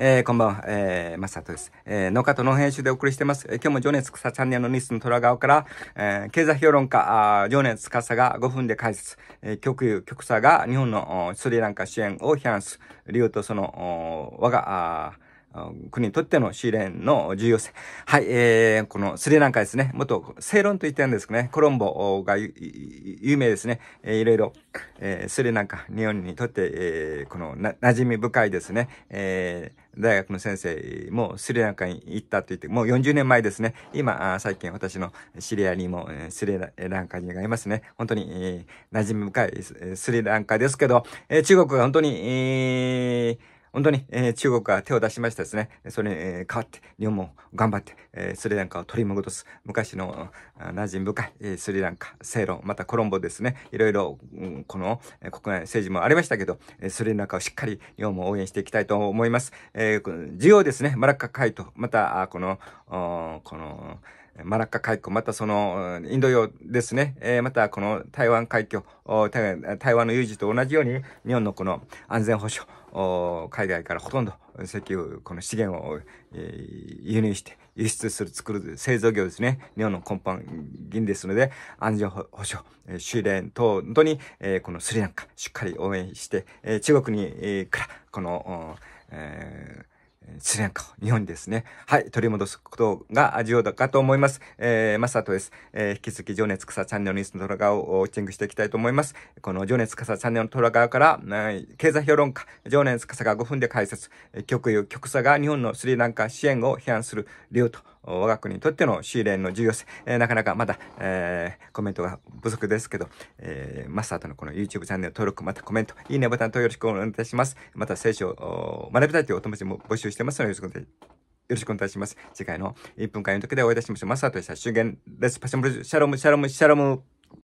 えー、こんばんは、えー、まさとです。えー、農家と農編集でお送りしてます。えー、今日も情熱草チャンネルのニスの虎顔から、えー、経済評論家、あ情熱草が5分で解説。えー、極有、極左が日本のスリランカ支援を批判する理由とその、我が、あ国にとっての試練の重要性。はい、えー、このスリランカですね。元、セイロンと言ってるんですけどね、コロンボが有名ですね。えー、いろいろ、えー、スリランカ、日本にとって、えー、このな、馴染み深いですね。えー、大学の先生もスリランカに行ったと言って、もう40年前ですね。今、最近私の知り合いにも、スリランカ人がいますね。本当に、えー、馴染み深いスリランカですけど、えー、中国が本当に、えー本当に、えー、中国が手を出しましたですね。それに、えー、代わって、日本も頑張って、えー、スリランカを取り戻す。昔の馴染み深い、え、スリランカ、セイロン、またコロンボですね。いろいろ、うん、この、え、国内政治もありましたけど、えー、スリランカをしっかり日本も応援していきたいと思います。えー、需要ですね。マラッカ海斗、また、この、この、マラッカ海峡、またその、インド洋ですね。えー、またこの台湾海峡、台湾の有事と同じように、日本のこの安全保障、海外からほとんど石油、この資源を、えー、輸入して輸出する、作る製造業ですね。日本の根本銀ですので、安全保障、修練等々に、えー、このスリランカ、しっかり応援して、えー、中国に、えー、から、この、えースリランカを日本にですね、はい、取り戻すことが重要だかと思います。えー、マサトです。えー、引き続き情熱草チャンネルのニュースのトラガーをチェングしていきたいと思います。この情熱草チャンネルのトラガから、経済評論家、情熱草が5分で解説、極有、極左が日本のスリランカ支援を批判する理由と、我が国にとっての修練の重要性、えー、なかなかまだ、えー、コメントが不足ですけど、えー、マスターとのこの YouTube チャンネル登録、またコメント、いいねボタンとよろしくお願いいたします。また聖書を学びたいというお友達も募集してますので、よろしくお願いします。よろしくお願いします。次回の1分間の時でお会いいたしましょう。マスターとした主言です。パシャムル、シャロム、シャロム、シャロム。